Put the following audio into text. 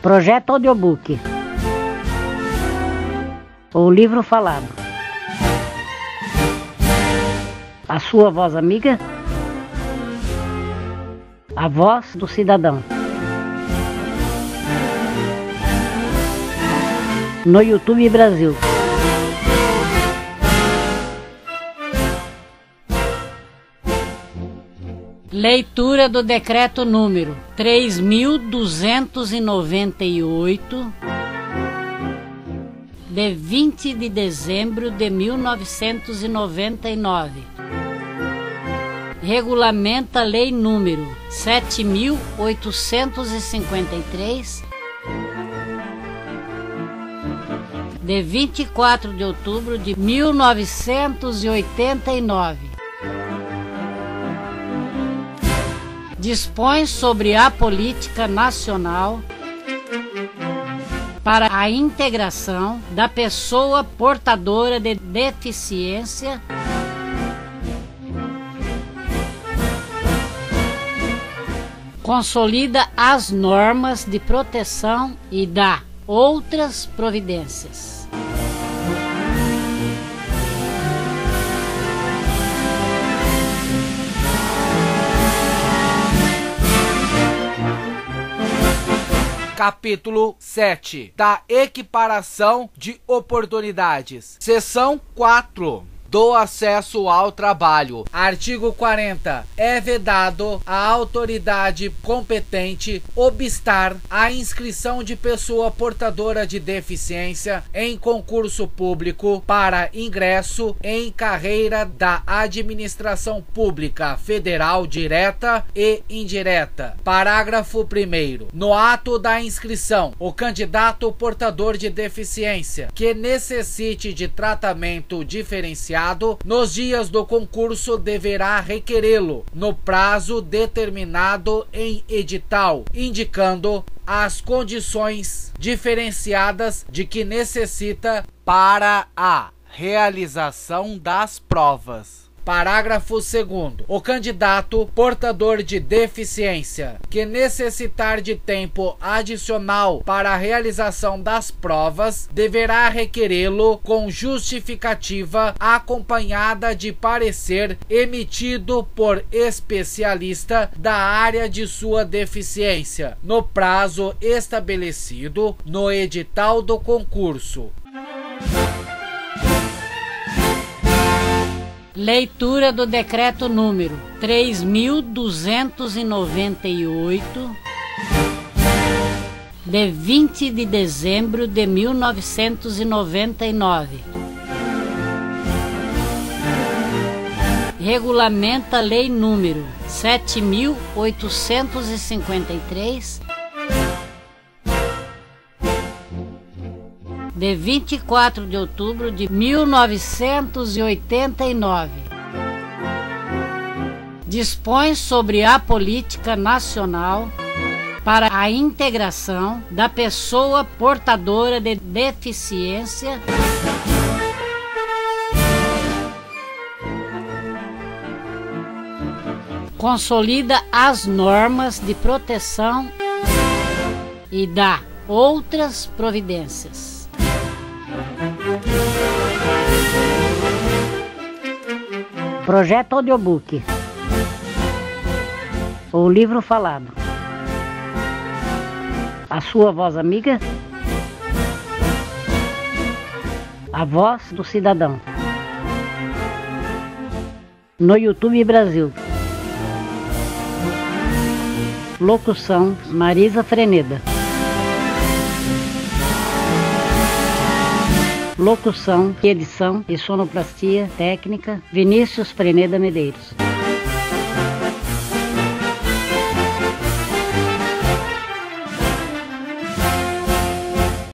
Projeto Audiobook. O livro falado. A sua voz amiga. A voz do cidadão. No YouTube Brasil. Leitura do decreto número 3298 de 20 de dezembro de 1999. Regulamenta a lei número 7853 de 24 de outubro de 1989 dispõe sobre a política nacional para a integração da pessoa portadora de deficiência consolida as normas de proteção e dá outras providências. Capítulo 7 da equiparação de oportunidades. Seção 4 do acesso ao trabalho. Artigo 40. É vedado à autoridade competente obstar a inscrição de pessoa portadora de deficiência em concurso público para ingresso em carreira da administração pública federal direta e indireta. Parágrafo 1 No ato da inscrição, o candidato portador de deficiência que necessite de tratamento diferenciado nos dias do concurso deverá requerê-lo no prazo determinado em edital, indicando as condições diferenciadas de que necessita para a realização das provas. Parágrafo 2. O candidato portador de deficiência que necessitar de tempo adicional para a realização das provas deverá requerê-lo com justificativa acompanhada de parecer emitido por especialista da área de sua deficiência, no prazo estabelecido no edital do concurso. Leitura do decreto número 3298 de 20 de dezembro de 1999. Regulamenta a lei número 7853 de 24 de outubro de 1989. Dispõe sobre a política nacional para a integração da pessoa portadora de deficiência. Consolida as normas de proteção e dá outras providências. Projeto Audiobook. O livro falado. A sua voz amiga. A voz do cidadão. No YouTube Brasil. Locução Marisa Freneda. Locução, edição e sonoplastia técnica Vinícius Freneda Medeiros.